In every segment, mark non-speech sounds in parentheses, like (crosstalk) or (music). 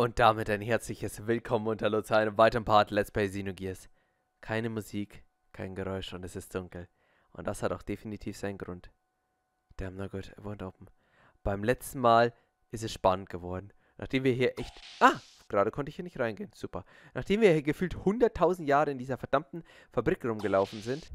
Und damit ein herzliches Willkommen und Hallo zu einem weiteren Part Let's Play Xenogears. Keine Musik, kein Geräusch und es ist dunkel. Und das hat auch definitiv seinen Grund. Damn, na gut, er wohnt oben. Beim letzten Mal ist es spannend geworden. Nachdem wir hier echt... Ah, gerade konnte ich hier nicht reingehen. Super. Nachdem wir hier gefühlt 100.000 Jahre in dieser verdammten Fabrik rumgelaufen sind...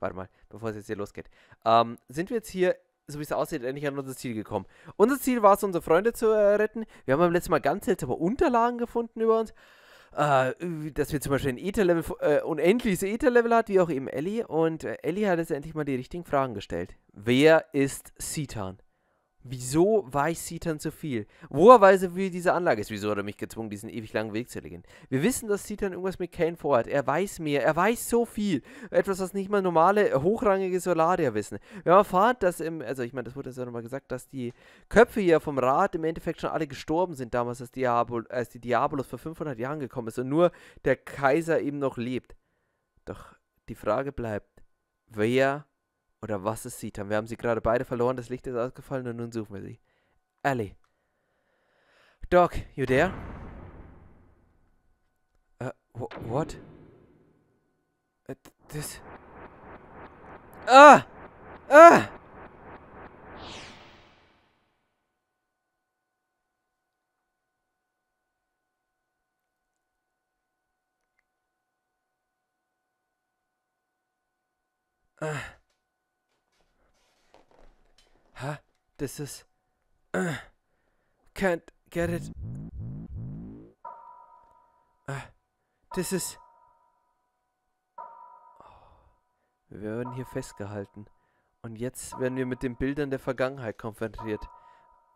Warte mal, bevor es jetzt hier losgeht. Ähm, sind wir jetzt hier so wie es aussieht, endlich an unser Ziel gekommen. Unser Ziel war es, unsere Freunde zu äh, retten. Wir haben beim letzten Mal ganz seltsame Unterlagen gefunden über uns. Äh, dass wir zum Beispiel ein Ether-Level, äh, unendliches Ether-Level hat, wie auch eben Ellie. Und äh, Ellie hat jetzt endlich mal die richtigen Fragen gestellt. Wer ist Sitan? Wieso weiß Citan zu viel? Woher weiß er, wie diese Anlage ist? Wieso hat er mich gezwungen, diesen ewig langen Weg zu legen? Wir wissen, dass Citan irgendwas mit Kane vorhat. Er weiß mehr. Er weiß so viel. Etwas, was nicht mal normale, hochrangige Solarier wissen. Wir haben erfahren, dass im, also ich meine, das wurde ja nochmal gesagt, dass die Köpfe hier vom Rat im Endeffekt schon alle gestorben sind damals, als, Diabol, als die Diabolos vor 500 Jahren gekommen ist und nur der Kaiser eben noch lebt. Doch die Frage bleibt, wer oder was sieht haben. Wir haben sie gerade beide verloren, das Licht ist ausgefallen und nun suchen wir sie. Ellie. Doc, you there? Uh, what? Uh, this... Ah! Ah! Ah. This is... Uh, can't get it. Uh, this is... Wir werden hier festgehalten. Und jetzt werden wir mit den Bildern der Vergangenheit konfrontiert.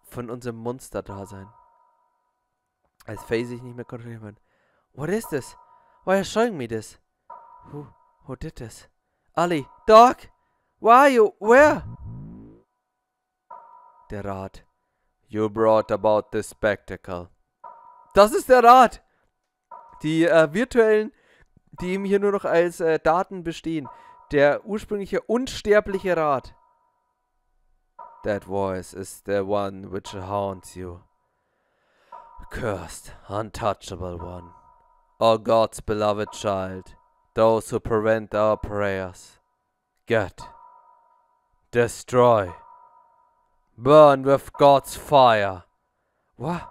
Von unserem Monster-Dasein. Als Face ich nicht mehr kontrollieren kann. What is this? Why are you showing me this? Who, who did this? Ali, Doc! Why are you? Where? Der Rat. You brought about this spectacle. Das ist der Rat! Die äh, virtuellen, die ihm hier nur noch als äh, Daten bestehen. Der ursprüngliche unsterbliche Rat. That voice is the one which haunts you. Cursed, untouchable one. O God's beloved child. Those who prevent our prayers. Get. Destroy. Burn with God's fire. What?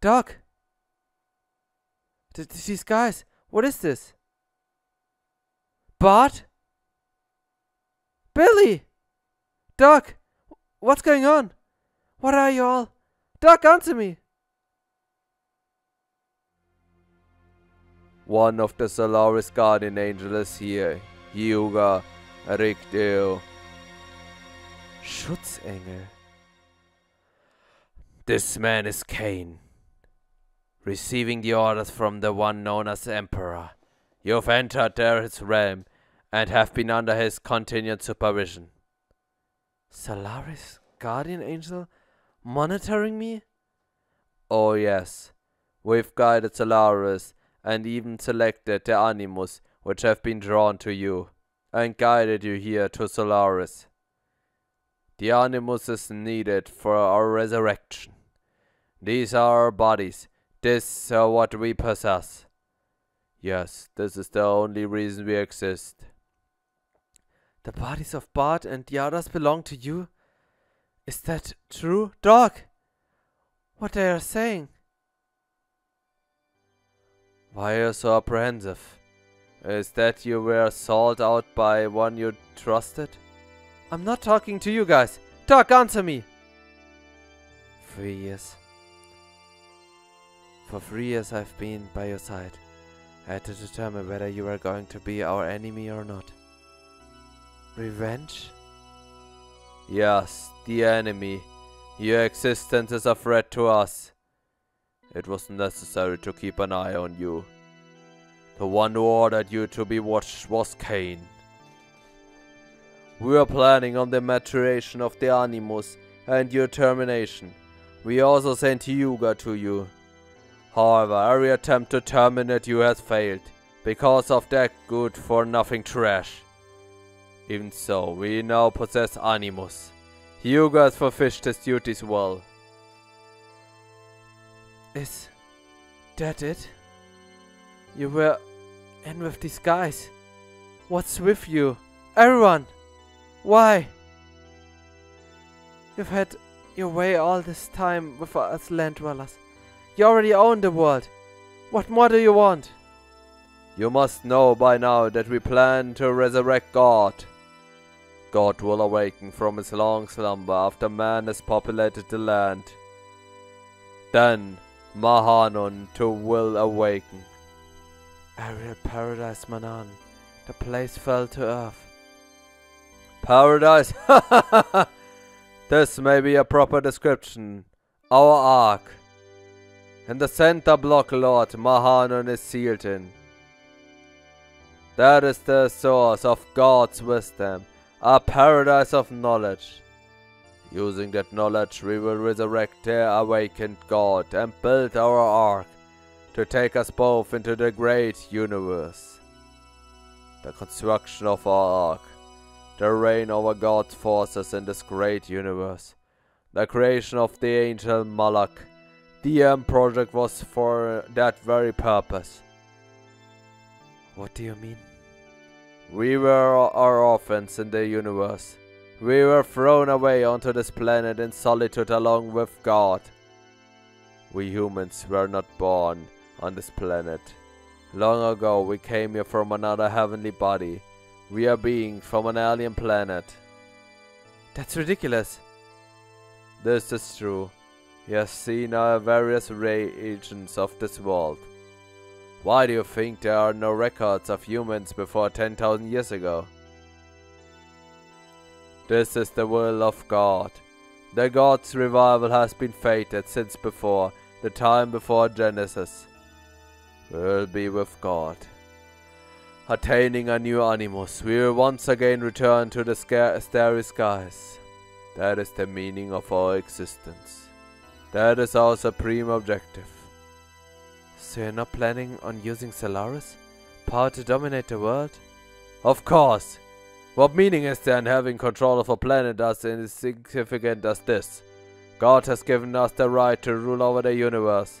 Doc? D these guys, what is this? Bart? Billy? Doc? What's going on? What are you all? Doc, answer me! One of the Solaris Guardian Angels here. Hyuga Ricdeau. Schutzengel. This man is Cain. Receiving the orders from the one known as Emperor, you've entered there his realm and have been under his continued supervision. Solaris, guardian angel, monitoring me? Oh yes, we've guided Solaris and even selected the animus which have been drawn to you, and guided you here to Solaris. The animus is needed for our resurrection. These are our bodies. This is what we possess. Yes, this is the only reason we exist. The bodies of Bart and the others belong to you? Is that true, Dog? What they are saying? Why are you so apprehensive? Is that you were sold out by one you trusted? I'm not talking to you guys. Talk, answer me. Three years. For three years I've been by your side. I had to determine whether you were going to be our enemy or not. Revenge? Yes, the enemy. Your existence is a threat to us. It was necessary to keep an eye on you. The one who ordered you to be watched was Cain. We are planning on the maturation of the Animus and your termination. We also sent Hyuga to you. However, every attempt to terminate you has failed, because of that good-for-nothing trash. Even so, we now possess Animus. Hyuga has fulfilled his duties well. Is that it? You were in with these guys. What's with you? Everyone! Why? You've had your way all this time with us land dwellers. You already own the world. What more do you want? You must know by now that we plan to resurrect God. God will awaken from his long slumber after man has populated the land. Then Mahanon too will awaken. Ariel Paradise Manan. The place fell to earth. Paradise? (laughs) this may be a proper description. Our ark. In the center block Lord Mahanon is sealed in. That is the source of God's wisdom, a paradise of knowledge. Using that knowledge we will resurrect the awakened God and build our ark to take us both into the great universe. The construction of our ark, the reign over God's forces in this great universe, the creation of the angel Malak, the M project was for that very purpose. What do you mean? We were our orphans in the universe. We were thrown away onto this planet in solitude along with God. We humans were not born on this planet. Long ago we came here from another heavenly body. We are beings from an alien planet. That's ridiculous. This is true. We have seen our various ray agents of this world. Why do you think there are no records of humans before 10,000 years ago? This is the will of God. The God's revival has been fated since before, the time before Genesis We will be with God. Attaining a new animus, we will once again return to the starry skies. That is the meaning of our existence. That is our supreme objective. So you're not planning on using Solaris? Power to dominate the world? Of course! What meaning is there in having control of a planet as insignificant as this? God has given us the right to rule over the universe.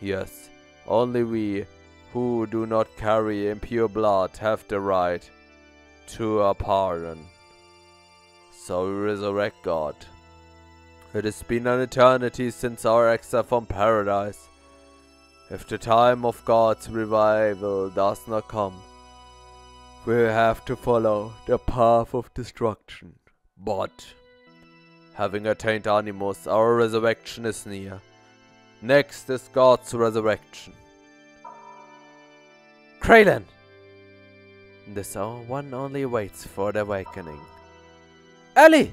Yes, only we, who do not carry impure blood, have the right to a pardon. So resurrect God. It has been an eternity since our exile from paradise. If the time of God's revival does not come, we have to follow the path of destruction. But, having attained Animus, our resurrection is near. Next is God's resurrection. Krelian! The soul one only waits for the awakening. Elly!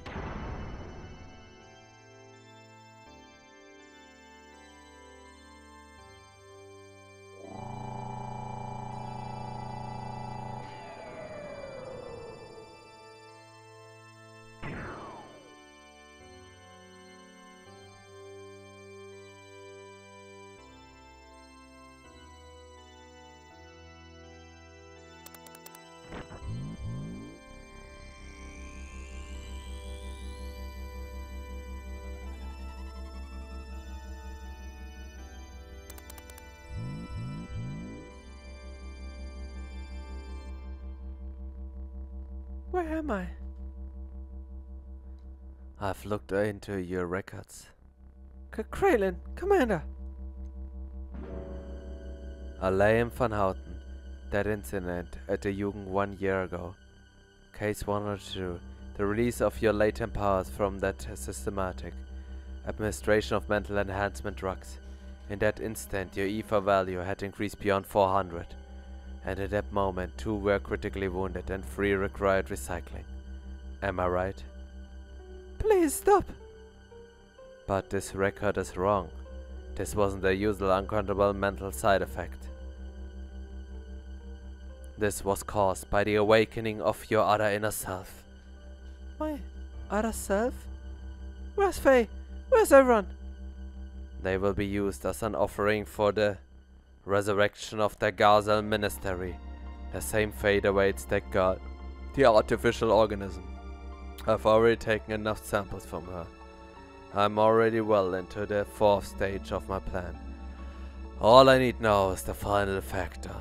Where am I? I've looked into your records. K Krelian, Commander! Alain van Houten. That incident at the Jugend one year ago. Case 102. The release of your latent powers from that systematic administration of mental enhancement drugs. In that instant, your ether value had increased beyond 400 and at that moment two were critically wounded and three required recycling. Am I right? Please stop! But this record is wrong. This wasn't the usual uncontrollable mental side effect. This was caused by the awakening of your other inner self. My other self? Where's Fei? Where's everyone? They will be used as an offering for the resurrection of the Gazel Ministry. The same fate awaits that girl, the artificial organism. I've already taken enough samples from her. I'm already well into the fourth stage of my plan. All I need now is the final factor.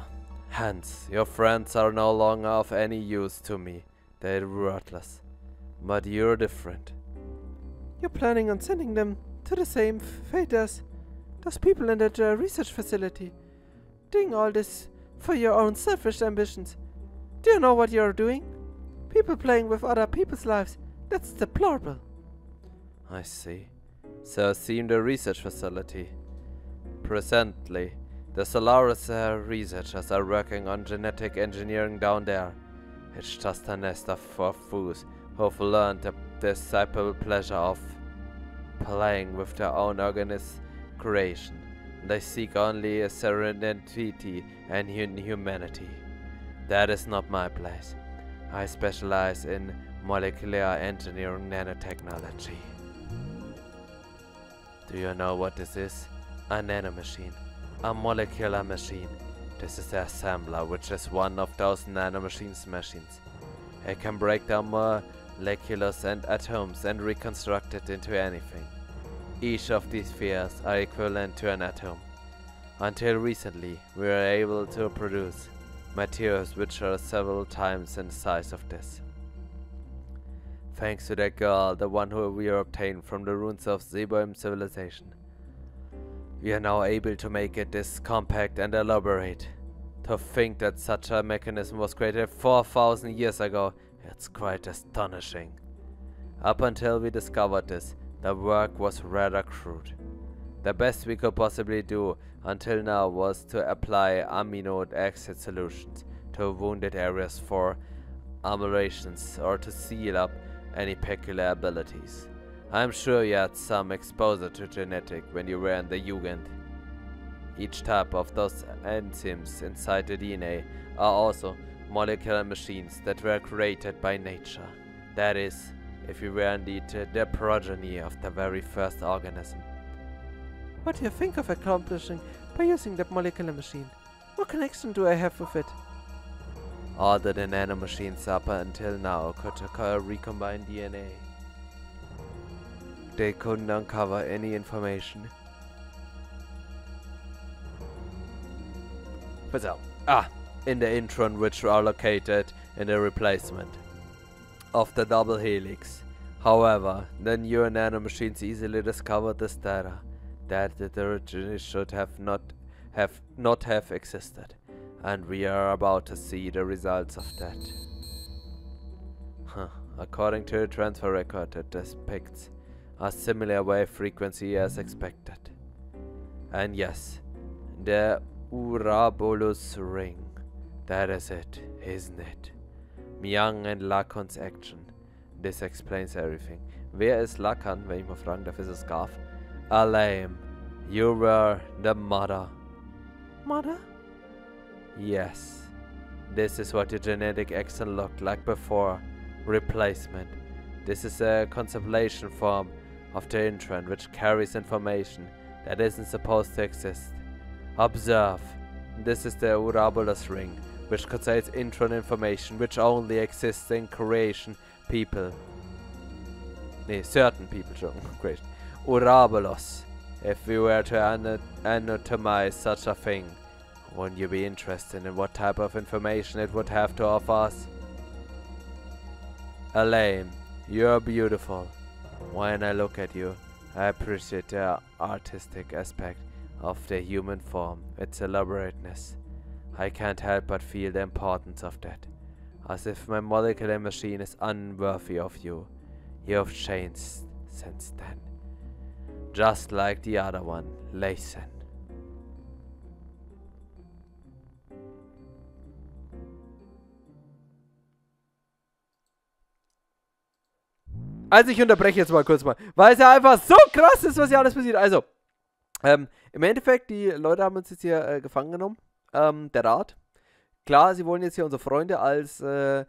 Hence, your friends are no longer of any use to me. They're worthless. But you're different. You're planning on sending them to the same fate as those people in that uh, research facility. Doing all this for your own selfish ambitions. Do you know what you're doing? People playing with other people's lives. That's deplorable. I see. So seem the research facility. Presently, the Solaris uh, researchers are working on genetic engineering down there. It's just a nest of fools who've learned the disciple pleasure of playing with their own organism creation. They seek only a serenity and humanity. That is not my place. I specialize in molecular engineering nanotechnology. Do you know what this is? A nanomachine. A molecular machine. This is the assembler, which is one of those nanomachines machines. It can break down molecules and atoms and reconstruct it into anything. Each of these spheres are equivalent to an atom. Until recently, we were able to produce materials which are several times in the size of this. Thanks to that girl, the one who we obtained from the ruins of Zeboim civilization. We are now able to make it this compact and elaborate. To think that such a mechanism was created 4000 years ago, it's quite astonishing. Up until we discovered this, the work was rather crude. The best we could possibly do until now was to apply amino acid solutions to wounded areas for ameliorations or to seal up any peculiar abilities. I'm sure you had some exposure to genetic when you were in the Jugend. Each type of those enzymes inside the DNA are also molecular machines that were created by nature. That is, if we were indeed the progeny of the very first organism. What do you think of accomplishing by using that molecular machine? What connection do I have with it? All the nanomachines up until now could recombine DNA. They couldn't uncover any information. But so, ah, in the intron which are located in the replacement of the double helix. However, the new nanomachines easily discovered this data that the originally should have not have not have existed. And we are about to see the results of that. Huh. According to the transfer record, it depicts a similar wave frequency as expected. And yes, the Ouroboros ring. That is it, isn't it? Miang and Lacan's action. This explains everything. Where is Lacan, wenn ich mal fragen darf, ist es Grahf? Alaim, you were the mother. Mother? Yes. This is what your genetic exon looked like before. Replacement. This is a constellation form of the intron which carries information that isn't supposed to exist. Observe. This is the Ouroboros ring, which contains intron information which only exists in creation people. Nee, certain people, schon. (laughs) Creation. Ouroboros. If we were to anatomize such a thing, wouldn't you be interested in what type of information it would have to offer us? Elaine, you're beautiful. When I look at you, I appreciate the artistic aspect of the human form, its elaborateness. I can't help but feel the importance of that, as if my molecular machine is unworthy of you. You have changed since then. Just like the other one, Laysen. Also ich unterbreche jetzt mal kurz mal, weil es ja einfach so krass ist, was hier alles passiert. Also, ähm, im Endeffekt, die Leute haben uns jetzt hier äh, gefangen genommen, ähm, der Rat. Klar, sie wollen jetzt hier unsere Freunde als äh,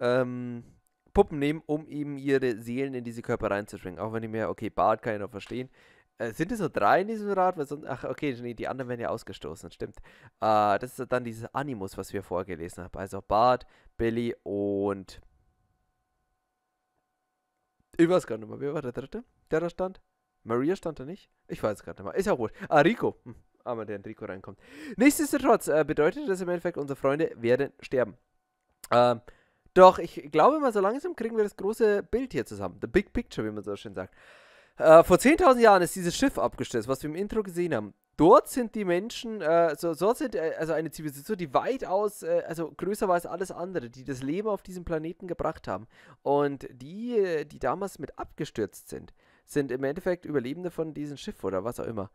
ähm, Puppen nehmen, um eben ihre Seelen in diese Körper reinzuschwingen. Auch wenn ich mir, okay, Bart kann ich noch verstehen. Äh, sind es so drei in diesem Rat? Sonst, ach, okay, nee, die anderen werden ja ausgestoßen, stimmt. Äh, das ist dann dieses Animus, was wir vorgelesen haben. Also Bart, Billy und ich weiß gar nicht mehr, wer war der dritte, der da stand? Maria stand da nicht? Ich weiß gerade nicht mal. Ist ja gut. Ah, Rico. Hm, aber der in Rico reinkommt. Nichtsdestotrotz äh, bedeutet das im Endeffekt, unsere Freunde werden sterben. Ähm, doch, ich glaube mal, so langsam kriegen wir das große Bild hier zusammen. The Big Picture, wie man so schön sagt. Äh, vor 10.000 Jahren ist dieses Schiff abgestürzt, was wir im Intro gesehen haben. Dort sind die Menschen, äh, so, dort sind äh, also eine Zivilisation, die weitaus, äh, also größer war als alles andere, die das Leben auf diesem Planeten gebracht haben. Und die, äh, die damals mit abgestürzt sind, sind im Endeffekt Überlebende von diesem Schiff oder was auch immer.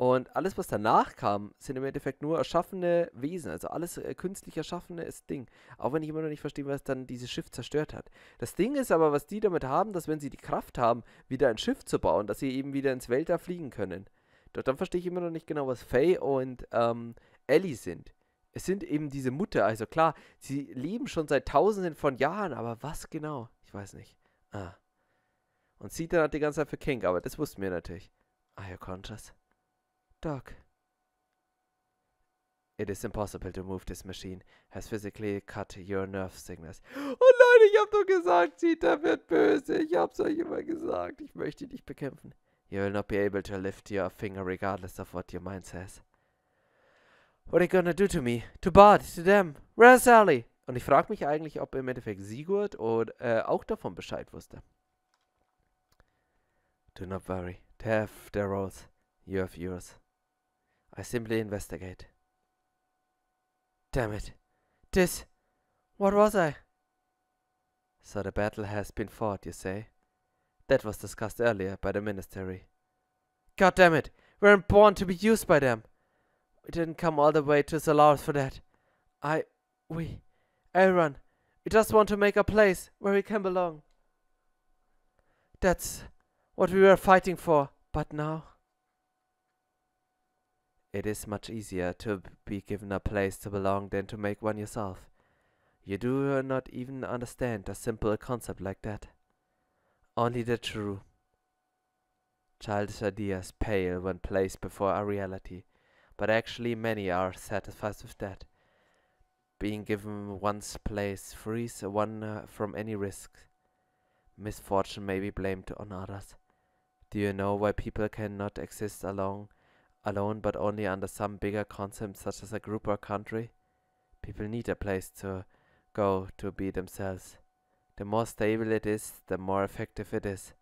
Und alles, was danach kam, sind im Endeffekt nur erschaffene Wesen. Also alles äh, künstlich erschaffene ist Ding. Auch wenn ich immer noch nicht verstehe, was dann dieses Schiff zerstört hat. Das Ding ist aber, was die damit haben, dass wenn sie die Kraft haben, wieder ein Schiff zu bauen, dass sie eben wieder ins Weltall fliegen können. Doch dann verstehe ich immer noch nicht genau, was Faye und ähm, Ellie sind. Es sind eben diese Mutter. Also klar, sie leben schon seit tausenden von Jahren, aber was genau? Ich weiß nicht. Ah. Und Sita hat die ganze Zeit für King, aber das wussten wir natürlich. Are you conscious? Doc. It is impossible to move this machine. Has physically cut your nerve signals. (gasps) Oh nein, ich hab doch gesagt, Zita wird böse. Ich hab's euch immer gesagt. Ich möchte dich bekämpfen. You will not be able to lift your finger regardless of what your mind says. What are you gonna do to me? To Bart, to them. Where's Sally? Und ich frage mich eigentlich, ob im Endeffekt Sigurd oder, äh, auch davon Bescheid wusste. Do not worry. They have their roles. You have yours. I simply investigate. Damn it. This. What was I? So the battle has been fought, you say? That was discussed earlier by the ministry. God damn it! We weren't born to be used by them. We didn't come all the way to Solaris for that. I. we. everyone. We just want to make a place where we can belong. That's what we were fighting for, but now. It is much easier to be given a place to belong than to make one yourself. You do not even understand a simple concept like that. Only the true. Childish ideas pale when placed before a reality, but actually many are satisfied with that. Being given one's place frees one uh, from any risk. Misfortune may be blamed on others. Do you know why people cannot exist alone alone but only under some bigger concept such as a group or country. People need a place to go to be themselves. The more stable it is, the more effective it is.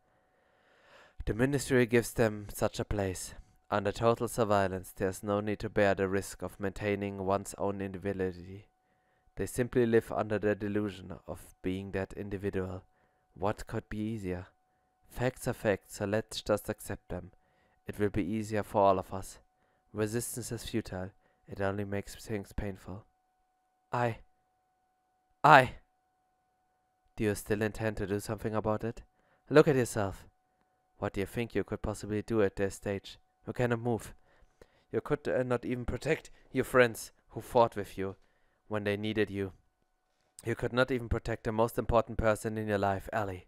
The ministry gives them such a place. Under total surveillance, there's no need to bear the risk of maintaining one's own individuality. They simply live under the delusion of being that individual. What could be easier? Facts are facts, so let's just accept them. It will be easier for all of us. Resistance is futile. It only makes things painful. I. I. Do you still intend to do something about it? Look at yourself. What do you think you could possibly do at this stage? You cannot move. You could uh, not even protect your friends who fought with you when they needed you. You could not even protect the most important person in your life, Elly.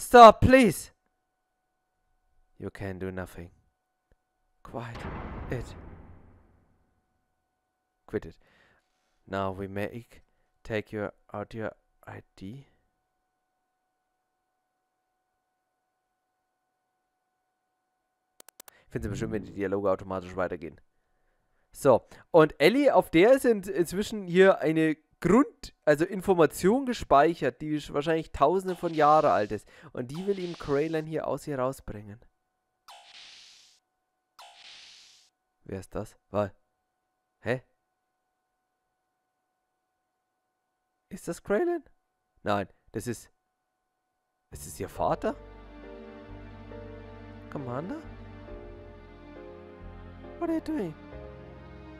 Stop, please! You can do nothing. Quiet it. Quit it. Now we make take your out your ID. Ich finde es immer schön, wenn die Dialoge automatisch weitergehen. So, und Ellie, auf der sind inzwischen hier eine Grund, also Information gespeichert, die wahrscheinlich tausende von Jahren alt ist. Und die will ihm Craylan hier aus ihr rausbringen. Wer ist das? Was? Hä? Ist das Craylan? Nein, das ist... Ist es ihr Vater? Commander? What are you doing?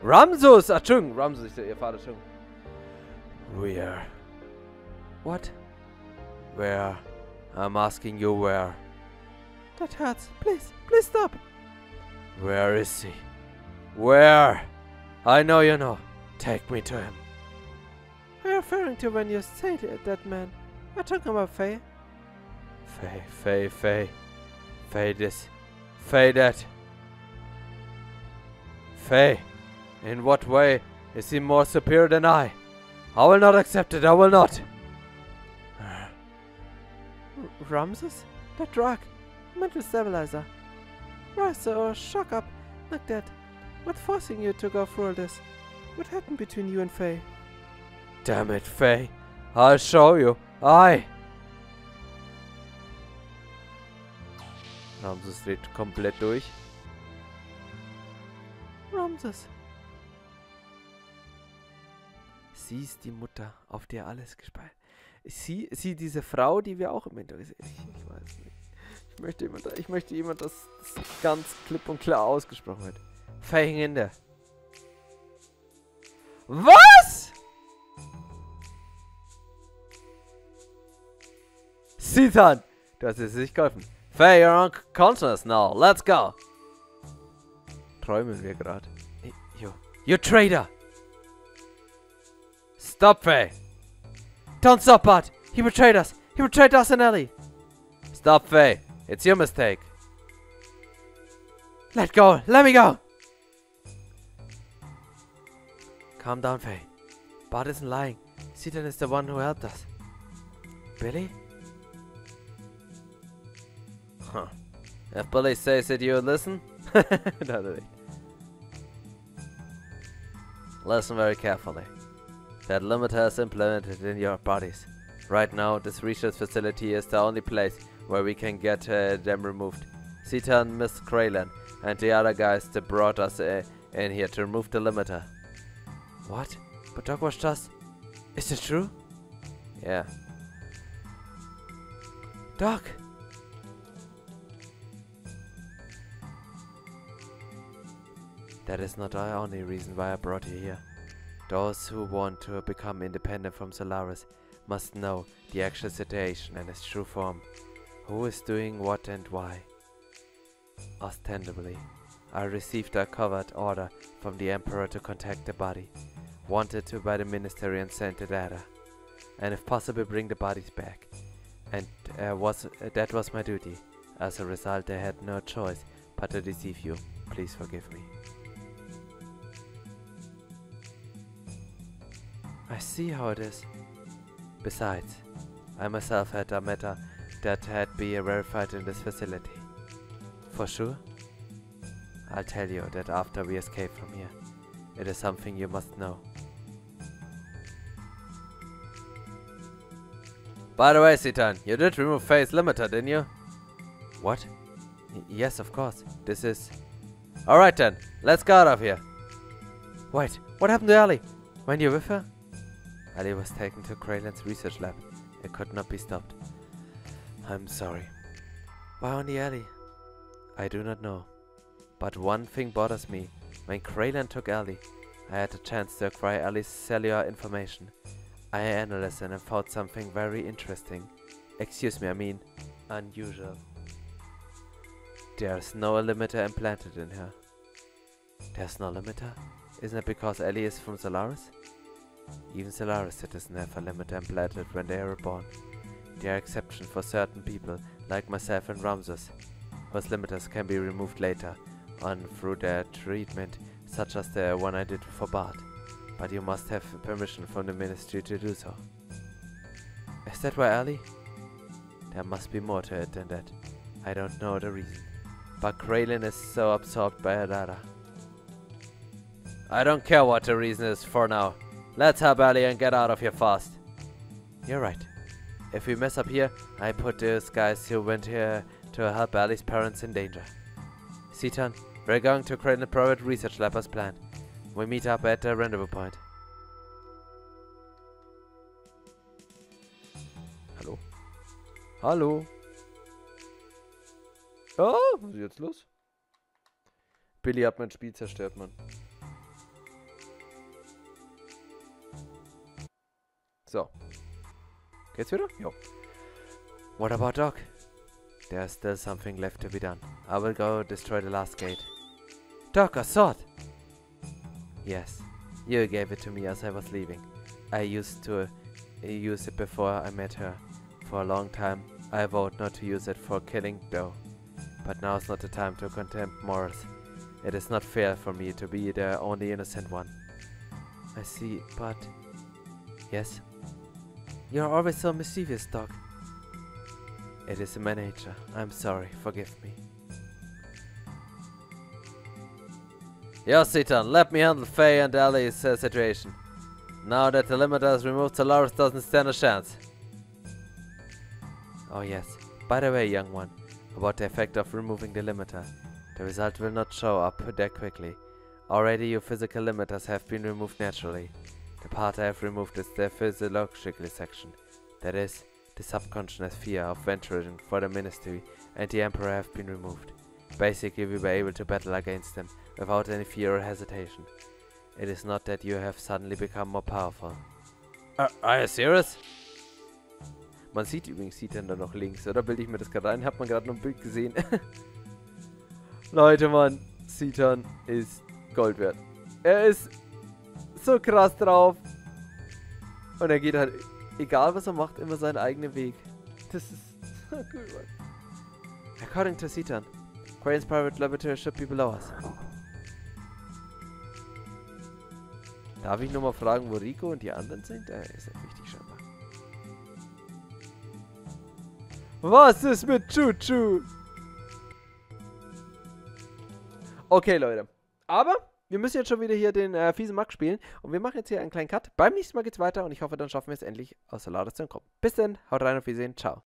Ramsus! Ach, Entschuldigung, Ramsus ist ihr Vater, Entschuldigung. Where? What? Where? I'm asking you where. That hurts. Please, please stop. Where is he? Where? I know you know. Take me to him. Are you referring to when you say that man? We're talking about Fei. Fei, Fei, Fei. Fei this. Fei that. Fei, in what way is he more superior than I? I will not accept it. I will not. Ramsus? That drug? Mental stabilizer. Rise or shock up like that. What forcing you to go through all this? What happened between you and Fei? Damn it, Fei. I'll show you. I. Ramsus dreht komplett durch. Ramsus. Sie ist die Mutter, auf der alles gespeichert. Sie, sie diese Frau, die wir auch im Internet sehen. Ich, weiß nicht. Ich möchte jemand, ich möchte jemand, das, das ganz klipp und klar ausgesprochen wird. Verhängende. Was? Sitan! Du hast es nicht geholfen. Faye, you're on conscious now. Let's go. Träumen wir gerade. You, you traitor! Stop, Fei! Don't stop, Bart! He betrayed us! He betrayed us and Elly! Stop, Fei! It's your mistake! Let go! Let me go! Calm down, Fei. Bart isn't lying. Citan is the one who helped us. Billy? Huh. If Billy says it, you listen? (laughs) no, no, Listen very carefully. That limiter is implemented in your bodies. Right now, this research facility is the only place where we can get uh, them removed. Sita and Miss Krelian and the other guys that brought us uh, in here to remove the limiter. What? But Doc was just... Is it true? Yeah. Doc! That is not the only reason why I brought you here. Those who want to become independent from Solaris must know the actual situation and its true form. Who is doing what and why. Ostensibly, I received a covert order from the Emperor to contact the body, wanted to by the Ministry and send the data, and if possible bring the bodies back. And uh, was uh, that was my duty. As a result, I had no choice but to deceive you. Please forgive me. I see how it is. Besides, I myself had a matter that had been verified in this facility. For sure? I'll tell you that after we escape from here. It is something you must know. By the way, Citan, you did remove Phase Limiter, didn't you? What? Y yes, of course. This is... Alright then, let's get out of here. Wait, what happened to Elly? When you with her? Ali was taken to Krelian's research lab. It could not be stopped. I'm sorry. Why only Elly? I do not know. But one thing bothers me. When Krelian took Ali, I had a chance to acquire Ali's cellular information. I analyzed it and found something very interesting. Excuse me, I mean, unusual. There's no limiter implanted in her. There's no limiter? Isn't it because Elly is from Solaris? Even Solaris citizens have a limiter implanted when they are born. There are exceptions for certain people, like myself and Ramsus, whose limiters can be removed later on through their treatment, such as the one I did for Bart. But you must have permission from the Ministry to do so. Is that why Ali? There must be more to it than that. I don't know the reason. But Krelian is so absorbed by data. I don't care what the reason is for now. Let's help Ali and get out of here fast. You're right. If we mess up here, I put those guys who went here to help Ali's parents in danger. Citan, we're going to create a private research lab as planned. We meet up at the rendezvous point. Hallo? Hallo? Oh, was ist jetzt los? Billy hat mein Spiel zerstört, Mann. So. Geht's wieder? Jo. What about Doc? There's still something left to be done. I will go destroy the last gate. Doc, a sword! Yes. You gave it to me as I was leaving. I used to uh, use it before I met her. For a long time, I vowed not to use it for killing though. But now is not the time to contempt morals. It is not fair for me to be the only innocent one. I see, but... Yes? You're always so mischievous, Doc. It is in my nature. I'm sorry. Forgive me. Yes, Citan, let me handle Fei and Elly's uh, situation. Now that the limiter is removed, Solaris doesn't stand a chance. Oh yes. By the way, young one, about the effect of removing the limiter. The result will not show up that quickly. Already your physical limiters have been removed naturally. The part I have removed is the physiological section. That is, the subconscious fear of venturing for the ministry and the emperor have been removed. Basically, we were able to battle against them without any fear or hesitation. It is not that you have suddenly become more powerful. Uh, are you serious? Man sieht übrigens Citan da noch links, oder? Bilde ich mir das gerade ein? Hat man gerade noch ein Bild gesehen? (laughs) Leute, Mann, Citan ist Gold wert. Er ist so krass drauf. Und er geht halt, egal was er macht, immer seinen eigenen Weg. Das ist so cool, Mann. According to Citan, Crane's private laboratory should be below us. Darf ich nochmal fragen, wo Rico und die anderen sind? Äh, ist ja wichtig scheinbar. Was ist mit Chuchu? Okay, Leute. Aber wir müssen jetzt schon wieder hier den äh, fiesen Max spielen. Und wir machen jetzt hier einen kleinen Cut. Beim nächsten Mal geht's weiter und ich hoffe, dann schaffen wir es endlich aus der Ladestation kommen. Bis dann, haut rein auf Wiedersehen, ciao.